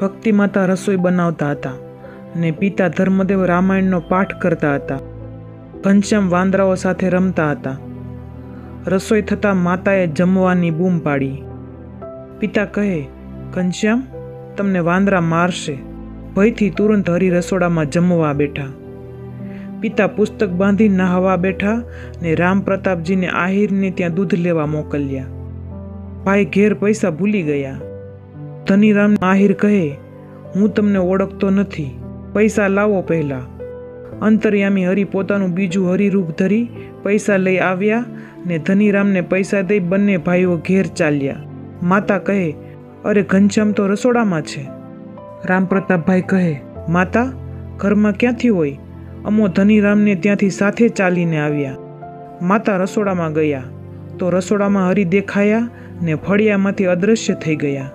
ભક્તિ માતા રસોઈ બનાવતા હતા અને પિતા ધર્મદેવ રામાયણનો પાઠ કરતા હતા. ઘનશ્યામ વાંદરાઓ સાથે રમતા હતા. રસોઈ થતાં માતાએ જમવાની બૂમ પાડી. પિતા કહે, ઘનશ્યામ, તમને વાંદરા મારશે. ભયથી તુરંત હરી રસોડામાં જમવા બેઠા. પિતા પુસ્તક બાંધી નહાવા બેઠા ને રામ પ્રતાપજીને આહિરને ત્યાં દૂધ લેવા મોકલ્યા. ભાઈ ઘેર પૈસા ભૂલી ગયા. ધનીરામ આહિર કહે, હું તમને ઓળખતો નથી. પૈસા લાવો પહેલા. અંતર્યામી હરિ પોતાનું બીજું હરિરૂપ ધરી પૈસા લઈ આવ્યા ને ધનીરામને પૈસા દઈ બંને ભાઈઓ ઘેર ચાલ્યા. માતા કહે, અરે ઘનશ્યામ તો રસોડામાં છે. રામપ્રતાપભાઈ કહે, માતા, ઘરમાં ક્યાંથી હોય? અમો ધનીરામને ત્યાંથી સાથે ચાલીને આવ્યા. માતા રસોડામાં ગયા. તો રસોડામાં હરી દેખાયા ને ફળિયામાંથી અદૃશ્ય થઈ ગયા.